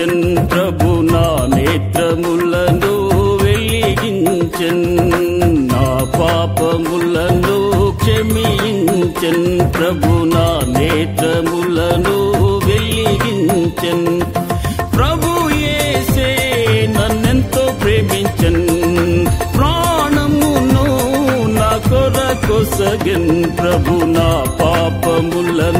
చంద్రభు నా నేత్రములను వెలిగించన్ నా పాపములను క్షమించన్. ప్రభు నా నేత్రములను వెలిగించన్ ప్రభు ఏసే నన్నెంతో ప్రేమించన్. ప్రాణమును నా కొరకు సగన్ ప్రభు నా పాపములను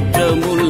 ஏற்றமுள்ள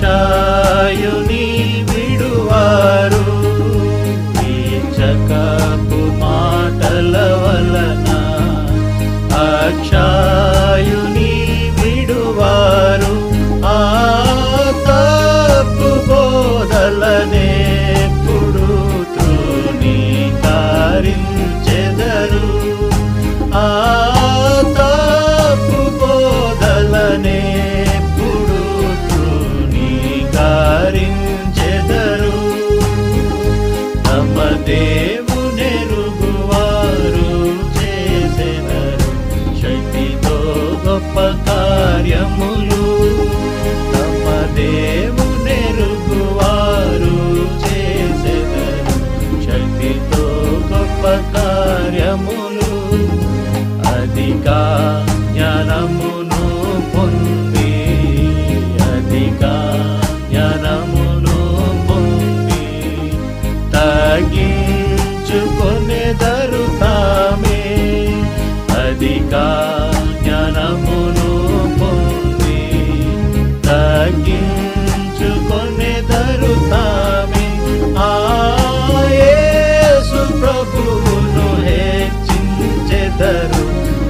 child Monday.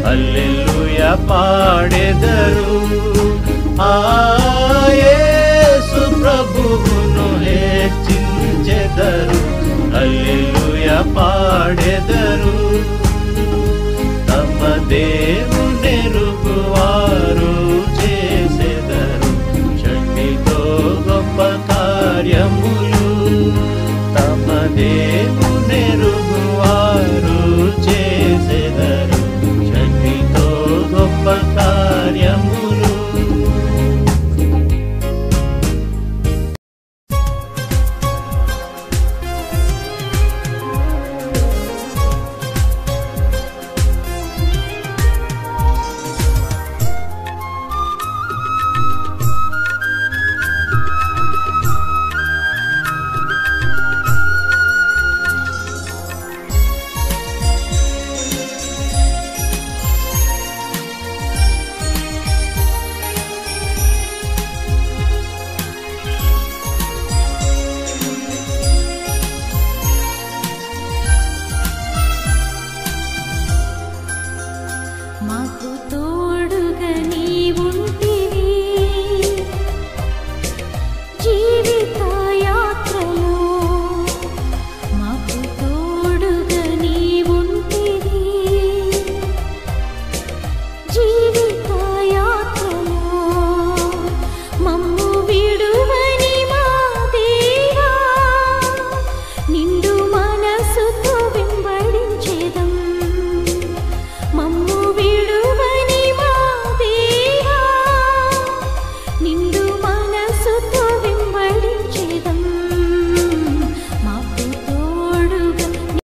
అల్లెలుయ పాడెదరు. ఆయేసు ప్రభువును హెచ్చించెదరు. అల్లెలుయ పాడెదరు. తమ దేవుని